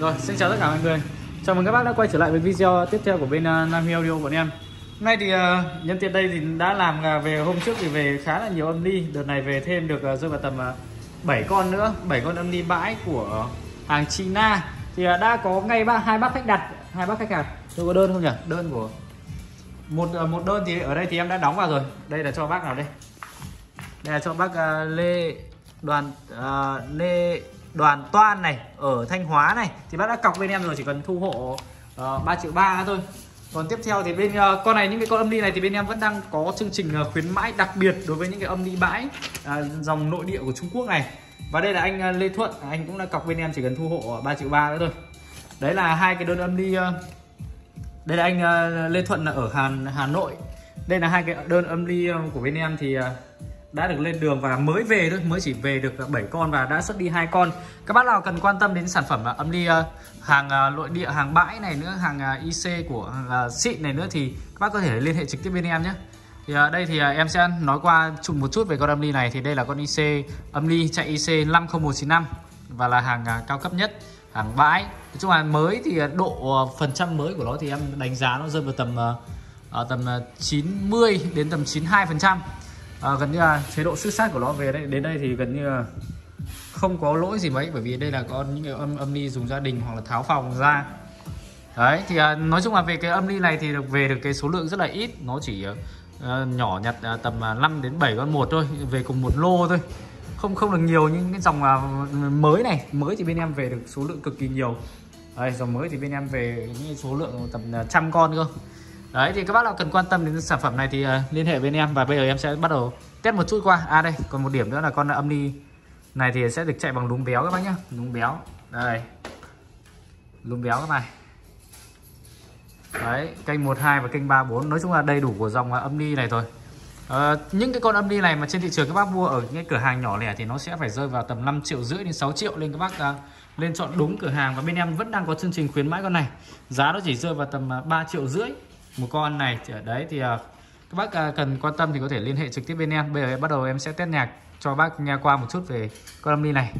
Rồi, xin chào tất cả mọi người. Chào mừng các bác đã quay trở lại với video tiếp theo của bên ờ, Nam Hi Audio bọn em. Hôm nay thì uh, nhân tiện đây thì đã làm ờ, về hôm trước thì về khá là nhiều âm ly. Đợt này về thêm được uh, rơi vào tầm uh, 7 con nữa 7 con âm ly bãi của hàng China Thì uh, đã có ngay ba hai bác khách đặt hai bác khách đặt Tôi có đơn không nhỉ? Đơn của một uh, một đơn thì ở đây thì em đã đóng vào rồi. Đây là cho bác nào đây? Đây là cho bác uh, Lê Đoàn uh, Lê đoàn toan này ở Thanh Hóa này thì bác đã cọc bên em rồi chỉ cần thu hộ ờ, uh, 3 triệu ba thôi. Còn tiếp theo thì bên uh, con này những cái con âm ly này thì bên em vẫn đang có chương trình uh, khuyến mãi đặc biệt đối với những cái âm ly bãi uh, dòng nội địa của Trung Quốc này. Và đây là anh uh, Lê Thuận anh cũng đã cọc bên em chỉ cần thu hộ 3 triệu ba nữa thôi. Đấy là hai cái đơn âm ly uh, đây là anh uh, Lê Thuận ở Hà Hà Nội. Đây là hai cái đơn âm ly của bên em thì uh, đã được lên đường và mới về thôi. Mới chỉ về được 7 con và đã xuất đi hai con. Các bác nào cần quan tâm đến sản phẩm à, âm ly à, hàng à, nội địa, hàng bãi này nữa, hàng IC của, hàng xịn này nữa thì các bác có thể liên hệ trực tiếp bên em nhé. Thì đây thì em sẽ nói qua chung một chút về con âm ly này. Thì đây là con IC âm ly chạy IC 50195 và là hàng cao cấp nhất, hàng bãi. Nói chung là mới thì độ phần trăm mới của nó thì em đánh giá nó rơi vào tầm tầm 90 đến tầm 92 phần trăm à, gần như là chế độ xuất sắc của nó về đây đến đây thì gần như là không có lỗi gì mấy bởi vì đây là con những cái âm âm ly dùng gia đình hoặc là tháo phòng ra. Đấy thì à, nói chung là về cái âm ly này thì được về được cái số lượng rất là ít. Nó chỉ uh, nhỏ nhặt uh, tầm à, uh, 5 đến 7 con một thôi về cùng một lô thôi. Không không được nhiều những cái dòng uh, mới này. Mới thì bên em về được số lượng cực kỳ nhiều. Đấy, dòng mới thì bên em về những số lượng tầm trăm con cơ. Đấy thì các bác nào cần quan tâm đến sản phẩm này thì uh, liên hệ bên em và bây giờ em sẽ bắt đầu test một chút qua. À đây, còn một điểm nữa là con âm ni này thì sẽ được chạy bằng lúng béo các bác nhá, lúng béo. Đây. Lúng béo các này. Đấy, kênh 12 và kênh 34 nói chung là đầy đủ của dòng ờ, âm ni này thôi À, ờ, những cái con âm ni này mà trên thị trường các bác mua ở những cửa hàng nhỏ lẻ thì nó sẽ phải rơi vào tầm 5 triệu rưỡi đến 6 triệu lên các bác uh, lên chọn đúng cửa hàng và bên em vẫn đang có chương trình khuyến mãi con này. Giá nó chỉ rơi vào tầm 3 triệu rưỡi một con này. Ở đấy thì à, các bác à, cần quan tâm thì có thể liên hệ trực tiếp bên em. Bây giờ bắt đầu em sẽ test nhạc cho bác nghe qua một chút về con âm ly này.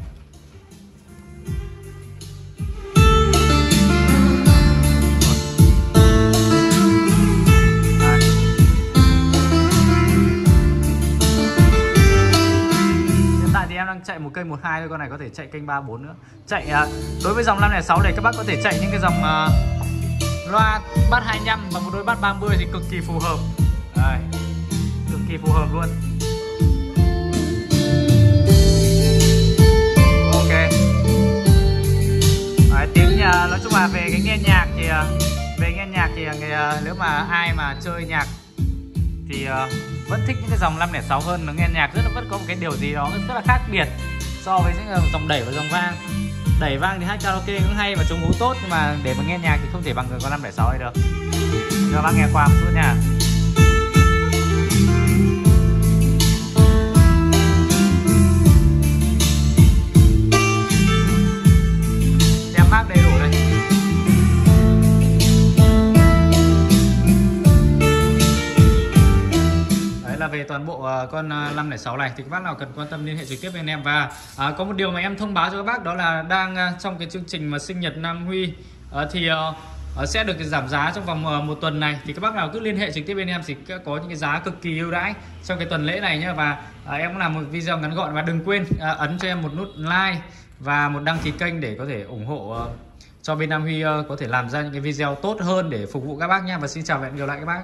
Thì em đang chạy một kênh 12 thôi, con này có thể chạy kênh 34 nữa. Chạy à, đối với dòng 506 này các bác có thể chạy những cái dòng loa bát 25 và một đôi bát 30 thì cực kỳ phù hợp. Đây, cực kỳ phù hợp luôn. Ok. Đấy, tiếng nhà nói chung là về cái nghe nhạc thì ờ, về nghe nhạc thì ờ, người, nếu mà ai mà chơi nhạc thì vẫn thích những cái dòng 506 hơn nó nghe nhạc rất là vẫn có một cái điều gì đó rất là khác biệt so với những ờ, dòng đẩy và dòng vang. Đẩy vang thì hát karaoke cũng hay và chống ngũ tốt, nhưng mà để mà nghe nhạc thì không thể bằng người con 506 này được. Cho bác nghe qua một chút nha. Về toàn bộ ờ, con ờ, 506 này thì các bác nào cần quan tâm liên hệ trực tiếp với anh em. Và à, có một điều mà em thông báo cho các bác đó là đang trong cái chương trình mà sinh nhật Nam Huy à, thì à, sẽ được giảm giá trong vòng một tuần này. Thì các bác nào cứ liên hệ trực tiếp bên em thì có những cái giá cực kỳ ưu đãi trong cái tuần lễ này nhé và à, em cũng làm một video ngắn gọn và đừng quên à, ấn cho em một nút like và một đăng ký kênh để có thể ủng hộ cho bên Nam Huy có thể làm ra những cái video tốt hơn để phục vụ các bác nha và xin chào và hẹn gặp lại các bác.